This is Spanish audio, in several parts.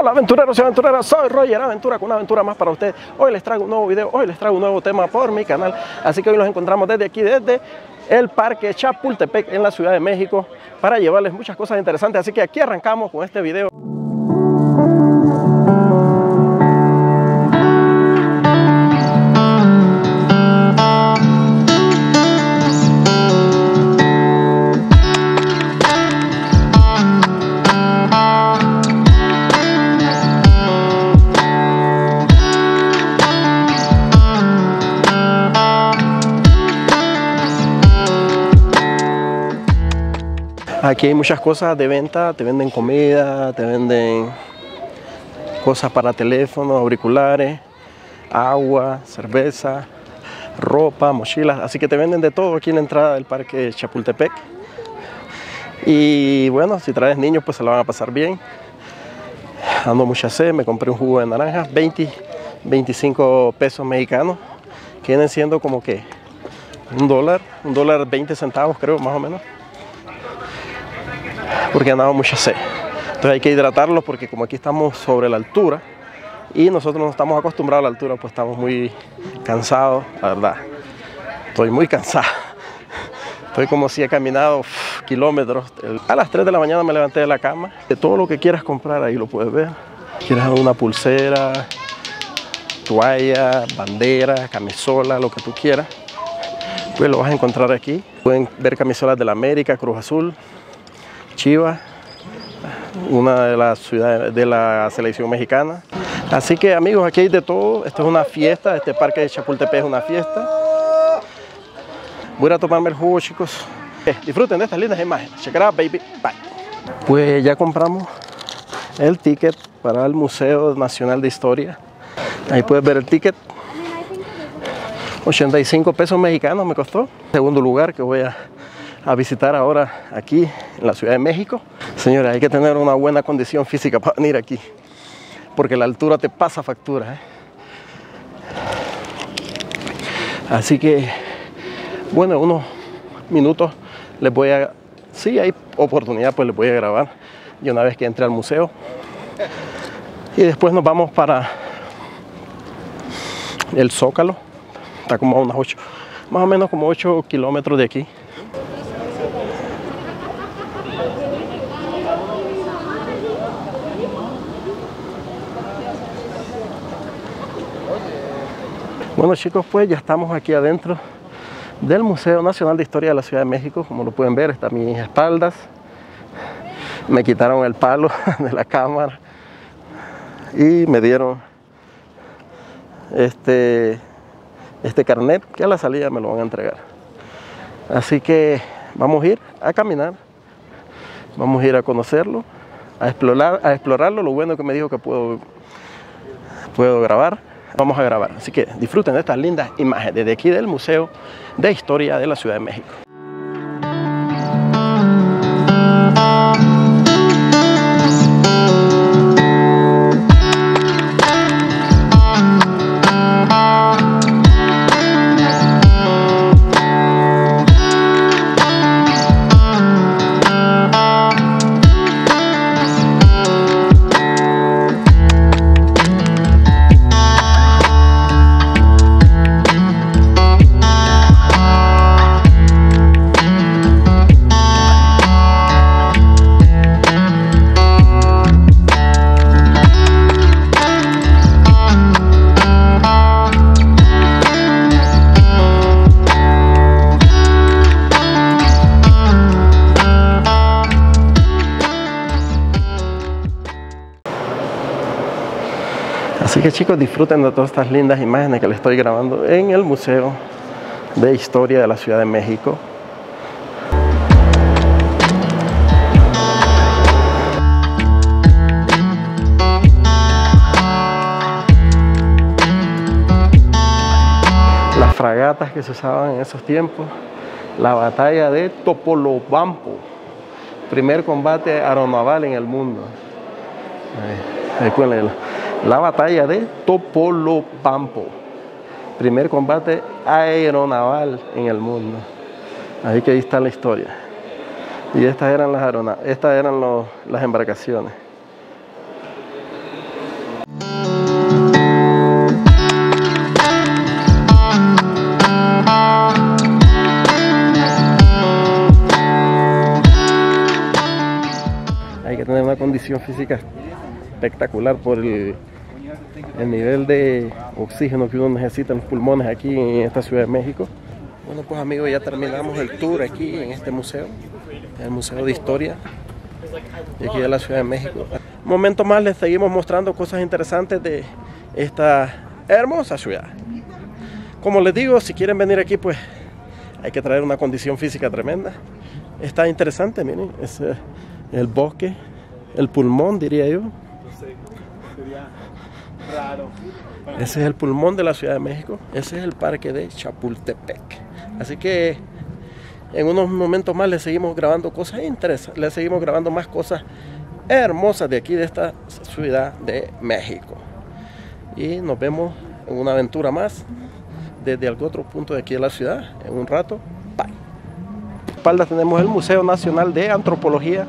Hola aventureros y aventureras, soy Roger Aventura con una aventura más para ustedes. Hoy les traigo un nuevo video, hoy les traigo un nuevo tema por mi canal. Así que hoy nos encontramos desde aquí, desde el Parque Chapultepec en la Ciudad de México para llevarles muchas cosas interesantes. Así que aquí arrancamos con este video. Aquí hay muchas cosas de venta, te venden comida, te venden cosas para teléfono, auriculares, agua, cerveza, ropa, mochilas, así que te venden de todo aquí en la entrada del parque Chapultepec. Y bueno, si traes niños pues se la van a pasar bien. Ando mucha sed, me compré un jugo de naranja, 20, 25 pesos mexicanos, que vienen siendo como que un dólar, un dólar 20 centavos creo, más o menos porque andaba mucha sed. Entonces hay que hidratarlo porque como aquí estamos sobre la altura y nosotros no estamos acostumbrados a la altura, pues estamos muy cansados, la verdad. Estoy muy cansado. Estoy como si he caminado kilómetros. A las 3 de la mañana me levanté de la cama. De todo lo que quieras comprar ahí lo puedes ver. Quieres una pulsera, toalla, bandera, camisola, lo que tú quieras. Pues lo vas a encontrar aquí. Pueden ver camisolas de la América, Cruz Azul, Chivas, una de las ciudades de la selección mexicana. Así que amigos, aquí hay de todo. Esto es una fiesta, este parque de Chapultepec es una fiesta. Voy a tomarme el jugo, chicos. Eh, disfruten de estas lindas imágenes. Out, baby. Bye. Pues ya compramos el ticket para el Museo Nacional de Historia. Ahí puedes ver el ticket. 85 pesos mexicanos me costó. Segundo lugar que voy a a visitar ahora aquí en la Ciudad de México. Señores, hay que tener una buena condición física para venir aquí, porque la altura te pasa factura. ¿eh? Así que, bueno, unos minutos les voy a, si hay oportunidad, pues les voy a grabar. Y una vez que entre al museo, y después nos vamos para el Zócalo, está como a unas 8, más o menos como 8 kilómetros de aquí. Bueno chicos, pues ya estamos aquí adentro del Museo Nacional de Historia de la Ciudad de México. Como lo pueden ver, está mis espaldas. Me quitaron el palo de la cámara y me dieron este, este carnet que a la salida me lo van a entregar. Así que vamos a ir a caminar, vamos a ir a conocerlo, a explorar, a explorarlo. Lo bueno que me dijo que puedo, puedo grabar vamos a grabar. Así que disfruten de estas lindas imágenes desde aquí del Museo de Historia de la Ciudad de México. Así que chicos, disfruten de todas estas lindas imágenes que les estoy grabando en el Museo de Historia de la Ciudad de México. Las fragatas que se usaban en esos tiempos, la batalla de Topolobampo, primer combate aeronaval en el mundo. La batalla de Topolopampo, primer combate aeronaval en el mundo. Así que ahí está la historia. Y estas eran las aeronaves, estas eran las embarcaciones. Hay que tener una condición física espectacular por el, el nivel de oxígeno que uno necesita en los pulmones aquí en esta Ciudad de México. Bueno, pues amigos, ya terminamos el tour aquí en este museo, el Museo de Historia de aquí de la Ciudad de México. Un momento más les seguimos mostrando cosas interesantes de esta hermosa ciudad. Como les digo, si quieren venir aquí, pues hay que traer una condición física tremenda. Está interesante, miren, es eh, el bosque, el pulmón, diría yo. Ese es el pulmón de la Ciudad de México. Ese es el parque de Chapultepec. Así que en unos momentos más les seguimos grabando cosas interesantes. Les seguimos grabando más cosas hermosas de aquí, de esta ciudad de México. Y nos vemos en una aventura más desde algún otro punto de aquí de la ciudad en un rato. Bye. espalda tenemos el Museo Nacional de Antropología.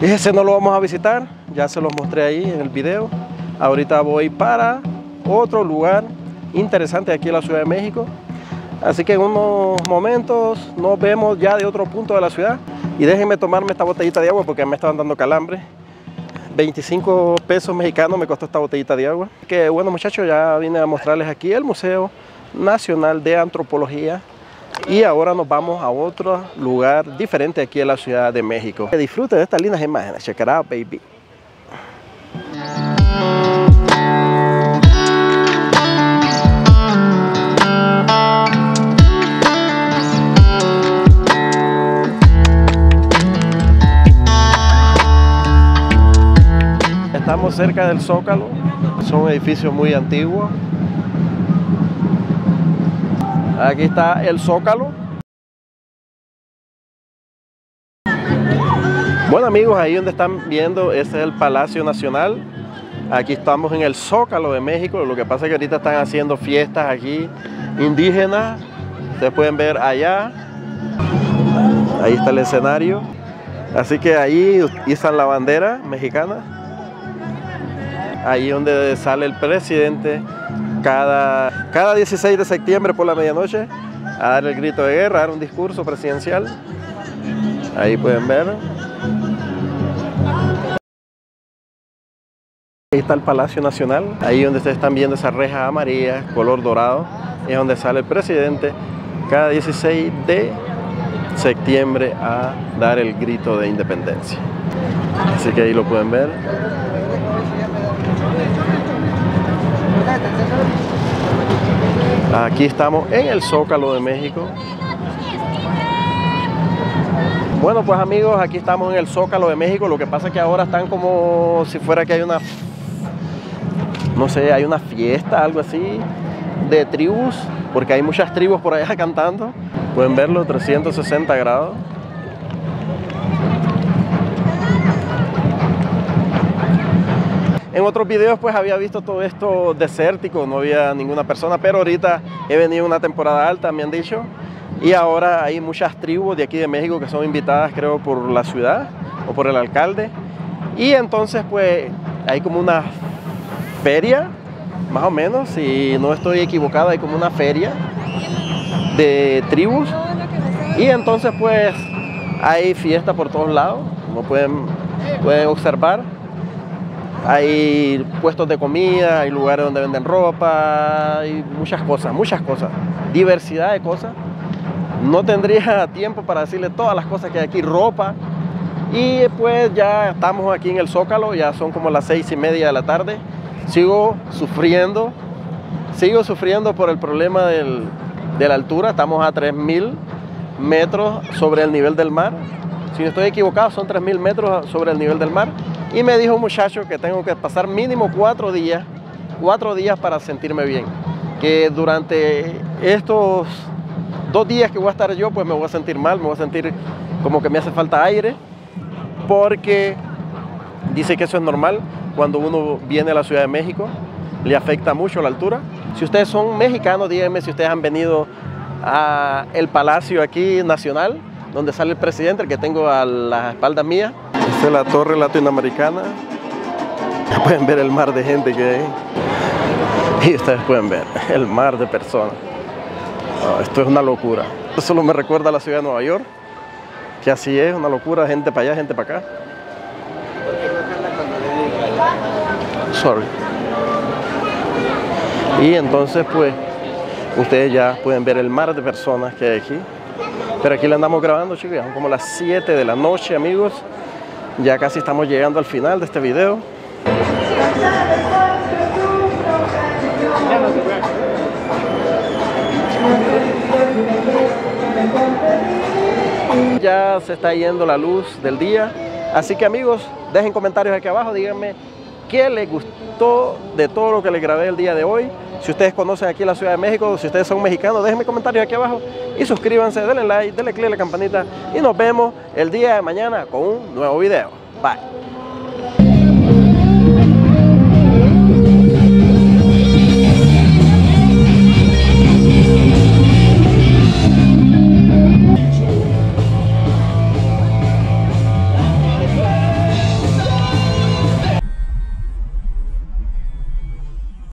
Ese no lo vamos a visitar, ya se los mostré ahí en el video. Ahorita voy para otro lugar interesante aquí en la Ciudad de México. Así que en unos momentos nos vemos ya de otro punto de la ciudad. Y déjenme tomarme esta botellita de agua porque me estaban dando calambre. 25 pesos mexicanos me costó esta botellita de agua. Que bueno muchachos, ya vine a mostrarles aquí el Museo Nacional de Antropología. Y ahora nos vamos a otro lugar diferente aquí en la Ciudad de México. Que disfruten de estas lindas imágenes. Out, baby. Cerca del Zócalo, es un edificio muy antiguo. Aquí está el Zócalo. Bueno amigos, ahí donde están viendo, ese es el Palacio Nacional. Aquí estamos en el Zócalo de México. Lo que pasa es que ahorita están haciendo fiestas aquí indígenas. Ustedes pueden ver allá. Ahí está el escenario. Así que ahí izan la bandera mexicana ahí donde sale el presidente cada, cada 16 de septiembre por la medianoche a dar el grito de guerra, a dar un discurso presidencial. Ahí pueden ver. Ahí está el Palacio Nacional, ahí donde ustedes están viendo esa reja amarilla, color dorado, es donde sale el presidente cada 16 de septiembre a dar el grito de independencia. Así que ahí lo pueden ver. Aquí estamos en el Zócalo de México. Bueno, pues amigos, aquí estamos en el Zócalo de México. Lo que pasa es que ahora están como si fuera que hay una, no sé, hay una fiesta, algo así, de tribus, porque hay muchas tribus por allá cantando. Pueden verlo, 360 grados. En otros videos pues había visto todo esto desértico, no había ninguna persona, pero ahorita he venido una temporada alta, me han dicho, y ahora hay muchas tribus de aquí de México que son invitadas creo por la ciudad o por el alcalde, y entonces pues hay como una feria, más o menos, si no estoy equivocado, hay como una feria de tribus, y entonces pues hay fiesta por todos lados, como pueden, pueden observar hay puestos de comida, hay lugares donde venden ropa, hay muchas cosas, muchas cosas, diversidad de cosas. No tendría tiempo para decirle todas las cosas que hay aquí, ropa. Y pues ya estamos aquí en el Zócalo, ya son como las seis y media de la tarde. Sigo sufriendo, sigo sufriendo por el problema de la altura. Estamos a 3.000 metros sobre el nivel del mar. Si no estoy equivocado, son 3.000 metros sobre el nivel del mar. Y me dijo un muchacho que tengo que pasar mínimo cuatro días, cuatro días para sentirme bien. Que durante estos dos días que voy a estar yo, pues me voy a sentir mal, me voy a sentir como que me hace falta aire, porque dice que eso es normal cuando uno viene a la Ciudad de México, le afecta mucho la altura. Si ustedes son mexicanos, díganme si ustedes han venido a el Palacio aquí Nacional, donde sale el presidente, el que tengo a la espalda mía. Esta es la torre latinoamericana. Ya pueden ver el mar de gente que hay. Y ustedes pueden ver el mar de personas. Ah, esto es una locura. Esto solo me recuerda a la ciudad de Nueva York, que así es, una locura, gente para allá, gente para acá. Sorry. Y entonces pues ustedes ya pueden ver el mar de personas que hay aquí. Pero aquí le andamos grabando chicos, son como las 7 de la noche amigos. Ya casi estamos llegando al final de este video. Ya se está yendo la luz del día. Así que amigos, dejen comentarios aquí abajo, díganme qué les gustó de todo lo que les grabé el día de hoy. Si ustedes conocen aquí la Ciudad de México, si ustedes son mexicanos, déjenme comentarios aquí abajo y suscríbanse, denle like, denle click a la campanita y nos vemos el día de mañana con un nuevo video. Bye.